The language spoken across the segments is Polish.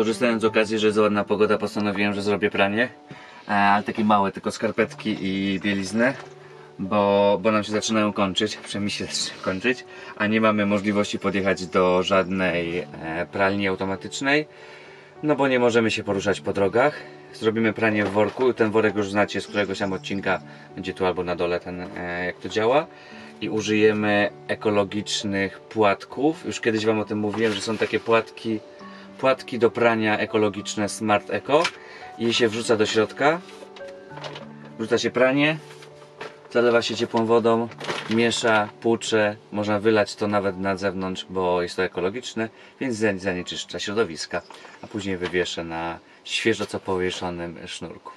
korzystając z okazji, że jest ładna pogoda, postanowiłem, że zrobię pranie. E, ale takie małe, tylko skarpetki i bieliznę. Bo, bo nam się zaczynają kończyć, przynajmniej się zaczynają kończyć, a nie mamy możliwości podjechać do żadnej e, pralni automatycznej. No bo nie możemy się poruszać po drogach. Zrobimy pranie w worku. Ten worek już znacie z któregoś tam odcinka. Będzie tu albo na dole ten, e, jak to działa. I użyjemy ekologicznych płatków. Już kiedyś Wam o tym mówiłem, że są takie płatki, płatki do prania ekologiczne Smart Eco. Je się wrzuca do środka. Wrzuca się pranie. Zalewa się ciepłą wodą, miesza, płucze, można wylać to nawet na zewnątrz, bo jest to ekologiczne, więc zan- zanieczyszcza środowiska, a później wywieszę na świeżo co powieszonym sznurku.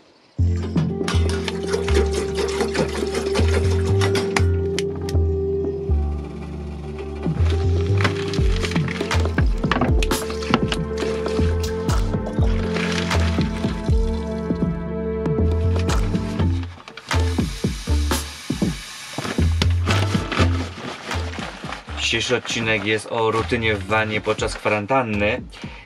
Dzisiejszy odcinek jest o rutynie w wanie podczas kwarantanny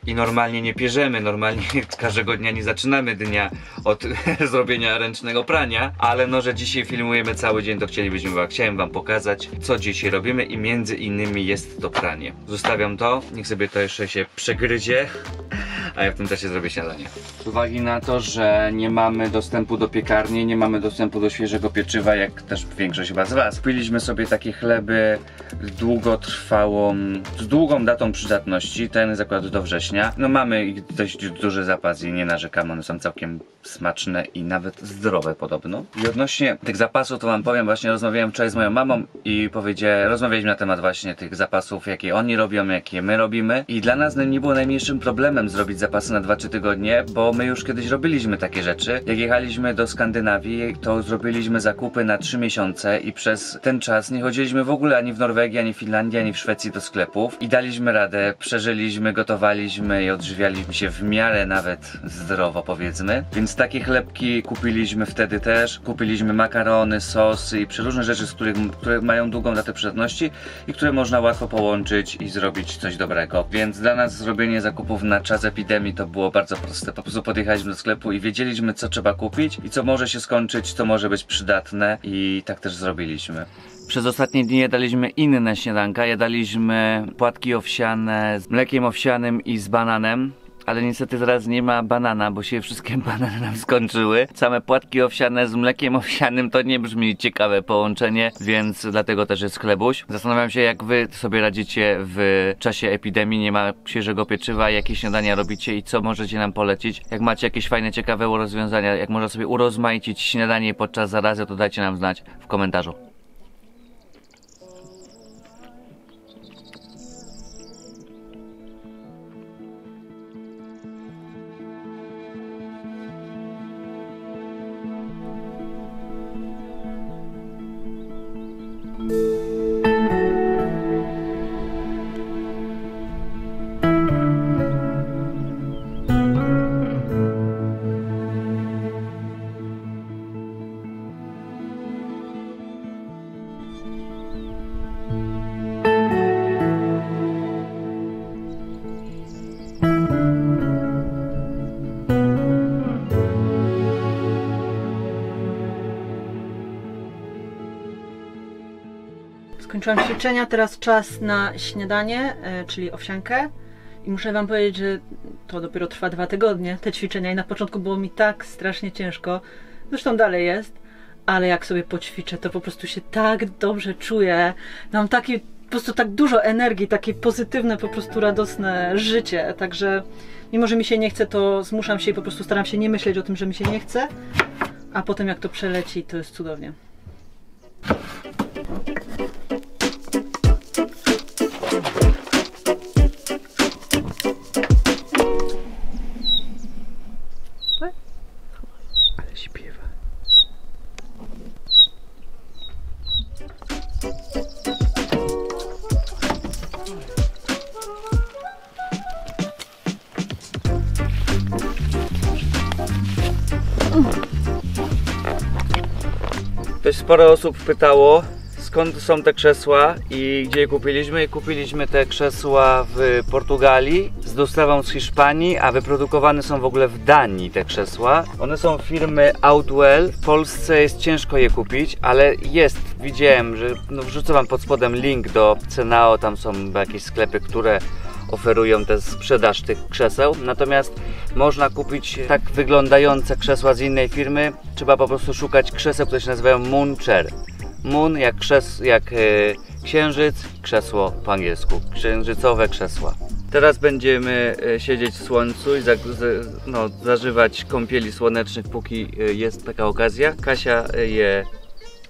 i normalnie nie pierzemy, normalnie każdego dnia nie zaczynamy dnia od zrobienia ręcznego prania, ale no, że dzisiaj filmujemy cały dzień, to chcielibyśmy chciałem wam pokazać, co dzisiaj robimy i między innymi jest to pranie. Zostawiam to, niech sobie to jeszcze się przegryzie, a ja w tym czasie zrobię śniadanie. Z uwagi na to, że nie mamy dostępu do piekarni, nie mamy dostępu do świeżego pieczywa, jak też większość chyba z was, kupiliśmy sobie takie chleby z długotrwałą, z długą datą przydatności, ten zakład do września. No mamy dość duży zapas i nie narzekamy, one są całkiem smaczne i nawet zdrowe podobno. I odnośnie tych zapasów to wam powiem, właśnie rozmawiałem wczoraj z moją mamą i powiedziałem, rozmawialiśmy na temat właśnie tych zapasów, jakie oni robią, jakie my robimy i dla nas nie było najmniejszym problemem zrobić zapasy na 2-3 tygodnie, bo my już kiedyś robiliśmy takie rzeczy. Jak jechaliśmy do Skandynawii, to zrobiliśmy zakupy na 3 miesiące i przez ten czas nie chodziliśmy w ogóle ani w Norwegii, ani w Finlandii, ani w Szwecji do sklepów i daliśmy radę, przeżyliśmy, gotowaliśmy i odżywialiśmy się w miarę nawet zdrowo powiedzmy. Więc takie chlebki kupiliśmy wtedy też. Kupiliśmy makarony, sosy i przeróżne rzeczy, z których, które mają długą datę przydatności i które można łatwo połączyć i zrobić coś dobrego. Więc dla nas zrobienie zakupów na czas epidemii to było bardzo proste. Po prostu podjechaliśmy do sklepu i wiedzieliśmy co trzeba kupić i co może się skończyć, co może być przydatne i tak też zrobiliśmy. Przez ostatnie dni jadaliśmy inne śniadanka. Jadaliśmy płatki owsiane z mlekiem owsianym i z bananem. Ale niestety teraz nie ma banana, bo się wszystkie banany nam skończyły. Same płatki owsiane z mlekiem owsianym to nie brzmi ciekawe połączenie, więc dlatego też jest chlebuś. Zastanawiam się, jak wy sobie radzicie w czasie epidemii, nie ma świeżego pieczywa, jakie śniadania robicie i co możecie nam polecić. Jak macie jakieś fajne, ciekawe rozwiązania, jak można sobie urozmaicić śniadanie podczas zarazy, to dajcie nam znać w komentarzu. Skończyłam ćwiczenia, teraz czas na śniadanie, e, czyli owsiankę. I muszę Wam powiedzieć, że to dopiero trwa dwa tygodnie, te ćwiczenia. I na początku było mi tak strasznie ciężko. Zresztą dalej jest, ale jak sobie poćwiczę, to po prostu się tak dobrze czuję. Mam taki, po prostu tak dużo energii, takie pozytywne, po prostu radosne życie. Także mimo, że mi się nie chce, to zmuszam się i po prostu staram się nie myśleć o tym, że mi się nie chce. A potem jak to przeleci, to jest cudownie. Sporo osób pytało, skąd są te krzesła i gdzie je kupiliśmy. Kupiliśmy te krzesła w Portugalii z dostawą z Hiszpanii, a wyprodukowane są w ogóle w Danii te krzesła. One są firmy Outwell. W Polsce jest ciężko je kupić, ale jest. Widziałem, że no, wrzucę wam pod spodem link do Cenao, tam są jakieś sklepy, które oferują tę sprzedaż tych krzeseł. Natomiast można kupić tak wyglądające krzesła z innej firmy. Trzeba po prostu szukać krzeseł, które się nazywają Moon Chair. Moon jak, krzes, jak e, księżyc, krzesło po angielsku. Księżycowe krzesła. Teraz będziemy e, siedzieć w słońcu i no, zażywać kąpieli słonecznych, póki e, jest taka okazja. Kasia je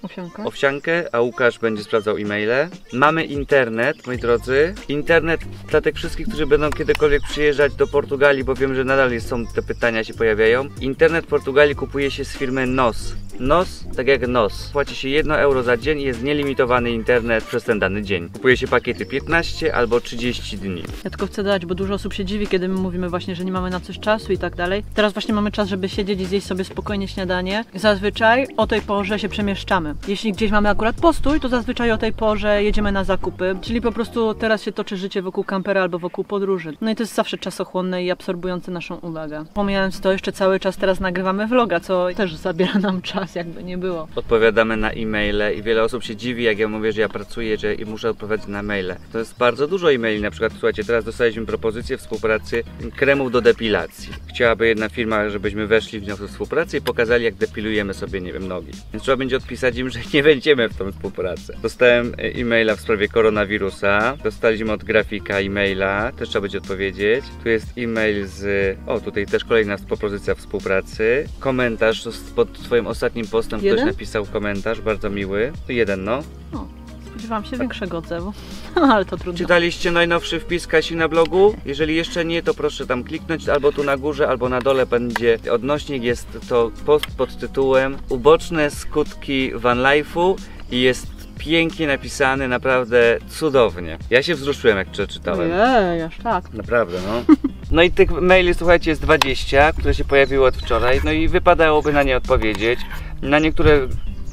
Owsianka. owsiankę, a Łukasz będzie sprawdzał e-maile. Mamy internet, moi drodzy. Internet dla tych wszystkich, którzy będą kiedykolwiek przyjeżdżać do Portugalii, bo wiem, że nadal są te pytania się pojawiają. Internet w Portugalii kupuje się z firmy NOS. NOS, tak jak NOS. Płaci się 1 euro za dzień i jest nielimitowany internet przez ten dany dzień. Kupuje się pakiety 15 albo 30 dni. Ja tylko chcę dodać, bo dużo osób się dziwi, kiedy my mówimy właśnie, że nie mamy na coś czasu i tak dalej. Teraz właśnie mamy czas, żeby siedzieć i zjeść sobie spokojnie śniadanie. Zazwyczaj o tej porze się przemieszczamy. Jeśli gdzieś mamy akurat postój, to zazwyczaj o tej porze jedziemy na zakupy. Czyli po prostu teraz się toczy życie wokół kampera albo wokół podróży. No i to jest zawsze czasochłonne i absorbujące naszą uwagę. Pomijając to, jeszcze cały czas teraz nagrywamy vloga, co też zabiera nam czas, jakby nie było. Odpowiadamy na e-maile i wiele osób się dziwi, jak ja mówię, że ja pracuję że i muszę odpowiadać na maile. To jest bardzo dużo e-maili, na przykład słuchajcie, teraz dostaliśmy propozycję współpracy kremów do depilacji. Chciałaby jedna firma, żebyśmy weszli w nią współpracę i pokazali, jak depilujemy sobie, nie wiem, nogi. Więc trzeba będzie odpisać im, że nie będziemy w tą współpracę. Dostałem e, e-maila w sprawie koronawirusa, dostaliśmy od grafika e-maila, też trzeba będzie odpowiedzieć. Tu jest e-mail z... O, tutaj też kolejna propozycja współpracy. Komentarz pod twoim ostatnim postem Jeden? ktoś napisał komentarz, bardzo miły. Jeden, no. O, spodziewałam się większego odzewu, ale to trudno. Czytaliście najnowszy wpis Kasi na blogu? Jeżeli jeszcze nie, to proszę tam kliknąć albo tu na górze, albo na dole będzie odnośnik. Jest to post pod tytułem Uboczne skutki van life'u i jest pięknie napisany, naprawdę cudownie. Ja się wzruszyłem jak przeczytałem. Ojej, aż tak. Naprawdę, no. No i tych maili, słuchajcie, jest 20, które się pojawiły od wczoraj, no i wypadałoby na nie odpowiedzieć. Na niektóre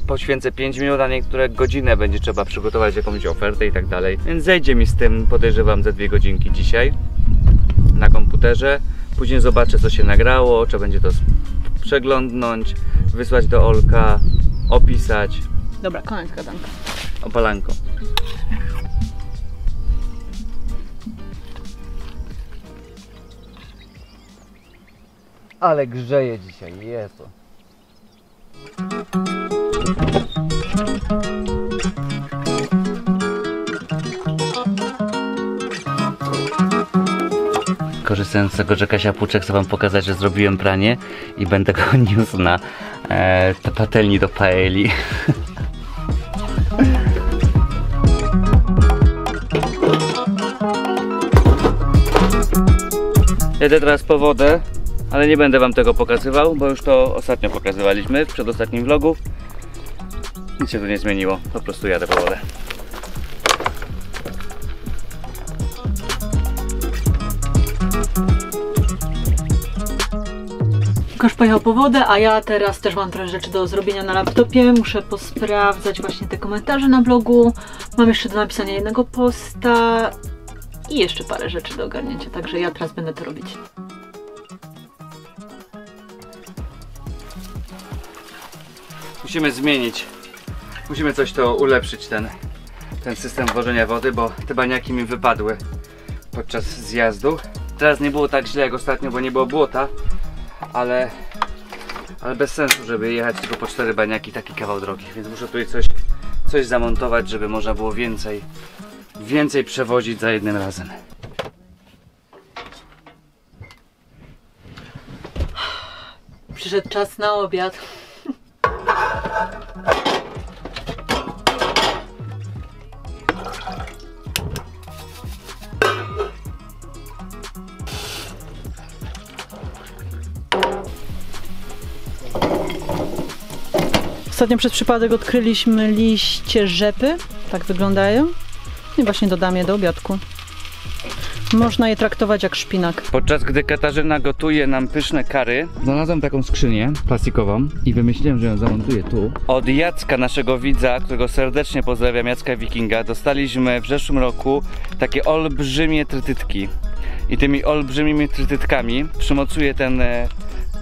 poświęcę 5 minut, a niektóre godzinę będzie trzeba przygotować jakąś ofertę i tak dalej. Więc zejdzie mi z tym, podejrzewam, ze dwie godzinki dzisiaj na komputerze. Później zobaczę, co się nagrało, trzeba będzie to przeglądnąć, wysłać do Olka, opisać. Dobra, koniec gadanka. Opalanko. Ale grzeje dzisiaj, Jezu. Korzystając z tego, że Kasia Puczek chcę Wam pokazać, że zrobiłem pranie i będę go niósł na e, te patelni do paeli. Jedę teraz po wodę, ale nie będę wam tego pokazywał, bo już to ostatnio pokazywaliśmy w przedostatnim vlogu. Nic się tu nie zmieniło, po prostu jadę po wodę. Łukasz pojechał po wodę, a ja teraz też mam trochę rzeczy do zrobienia na laptopie. Muszę posprawdzać właśnie te komentarze na blogu. Mam jeszcze do napisania jednego posta i jeszcze parę rzeczy do ogarnięcia, także ja teraz będę to robić. Musimy zmienić, musimy coś to ulepszyć, ten, ten system wożenia wody, bo te baniaki mi wypadły podczas zjazdu. Teraz nie było tak źle jak ostatnio, bo nie było błota, ale, ale bez sensu, żeby jechać tylko po cztery baniaki taki kawał drogi, więc muszę tutaj coś, coś zamontować, żeby można było więcej, więcej przewozić za jednym razem. Przyszedł czas na obiad. Ostatnio przez przypadek odkryliśmy liście rzepy. Tak wyglądają. I właśnie dodam je do obiadku. Można je traktować jak szpinak. Podczas gdy Katarzyna gotuje nam pyszne kary, znalazłem taką skrzynię plastikową i wymyśliłem, że ją zamontuję tu. Od Jacka, naszego widza, którego serdecznie pozdrawiam, Jacka Wikinga, dostaliśmy w zeszłym roku takie olbrzymie trytytki. I tymi olbrzymimi trytytkami przymocuję ten e,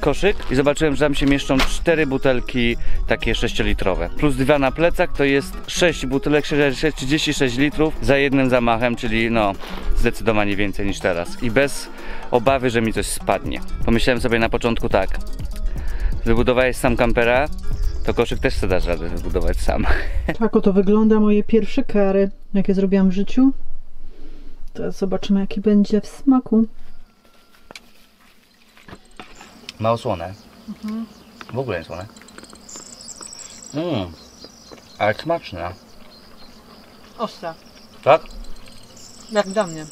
koszyk i zobaczyłem, że tam się mieszczą cztery butelki takie 6-litrowe. Plus dwa na plecach to jest 6 butelek, 6, 36 litrów za jednym zamachem, czyli no zdecydowanie więcej niż teraz. I bez obawy, że mi coś spadnie. Pomyślałem sobie na początku tak. Wybudowałeś sam kampera, to koszyk też sobie dasz radę wybudować sam. Tak oto wygląda moje pierwsze kary, jakie zrobiłam w życiu. Teraz zobaczymy, jaki będzie w smaku. Mało słone. W ogóle nie słone. Mmm, ale smaczne. Ostra, Tak? jak dla mnie.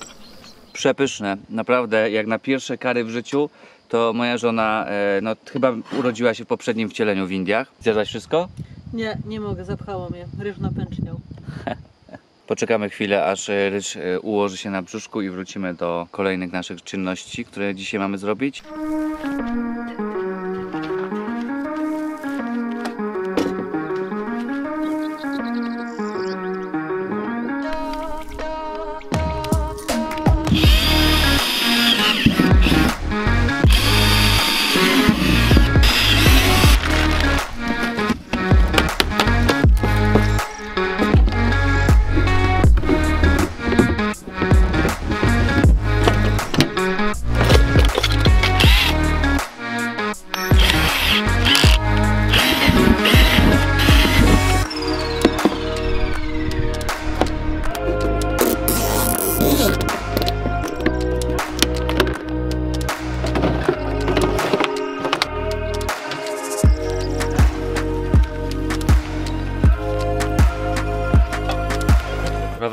Przepyszne. Naprawdę, jak na pierwsze kary w życiu, to moja żona, e, no chyba urodziła się w poprzednim wcieleniu w Indiach. Zjadłaś wszystko? Nie, nie mogę, zapchało mnie. Ryż napęczniał. Poczekamy chwilę, aż e, ryż e, ułoży się na brzuszku i wrócimy do kolejnych naszych czynności, które dzisiaj mamy zrobić. to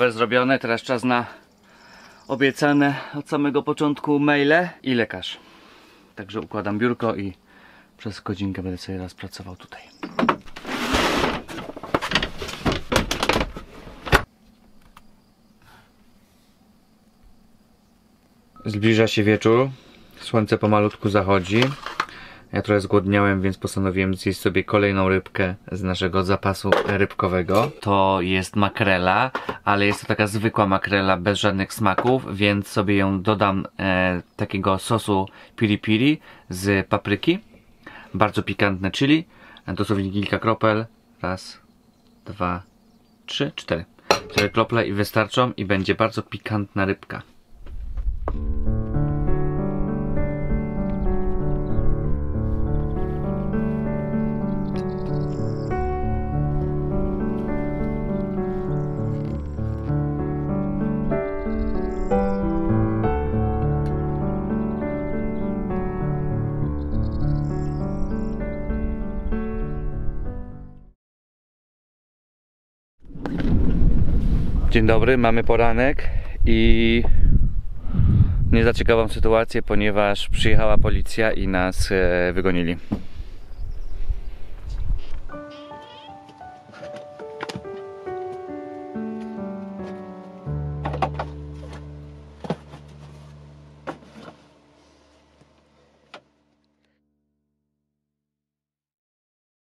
Rower zrobiony, teraz czas na obiecane od samego początku maile i lekarz. Także układam biurko i przez godzinkę będę sobie raz pracował tutaj. Zbliża się wieczór, słońce pomalutku zachodzi. Ja trochę zgłodniałem, więc postanowiłem zjeść sobie kolejną rybkę z naszego zapasu rybkowego. To jest makrela, ale jest to taka zwykła makrela bez żadnych smaków, więc sobie ją dodam e, takiego sosu piri piri z papryki. Bardzo pikantne chili. Dosłownie kilka kropel. Raz, dwa, trzy, cztery. Cztery krople i wystarczą i będzie bardzo pikantna rybka. Dzień dobry, mamy poranek i nie za ciekawą sytuację, ponieważ przyjechała policja i nas e, wygonili.